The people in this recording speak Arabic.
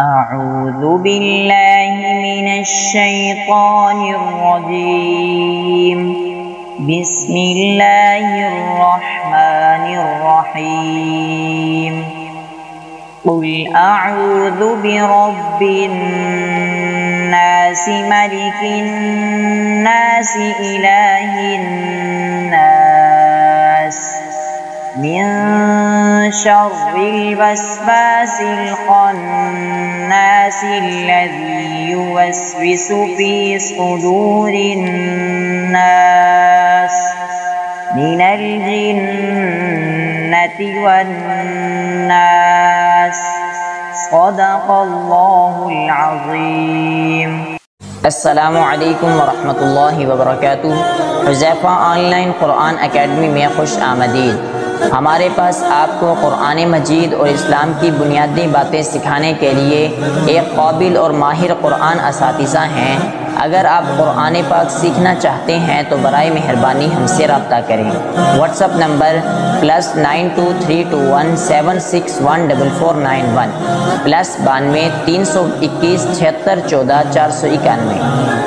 أعوذ بالله من الشيطان الرجيم. بسم الله الرحمن الرحيم. قل أعوذ برب الناس ملك الناس إله الناس. من شر الوسواس الخناس. الذي يوسوس في صدور الناس من الجنة والناس. صدق الله العظيم. السلام علیکم ورحمۃ اللہ وبرکاتہ حذیفہ آن لائن قرآن اکیڈمی میں خوش हमारे पास आपको कुरान मजीद और इस्लाम की बुनियादी बातें सिखाने के लिए एक काबिल और माहिर कुरान इस हैं। अगर आप कुरान पाक सीखना चाहते हैं तो बर मेहरबानी हमसे रबता करें। WhatsApp number plus nine two three two one seven six one double four nine one. Plus बानवे तीन सौ इक्कीस छिहत्तर चौदह चार सौ इक्यानवे।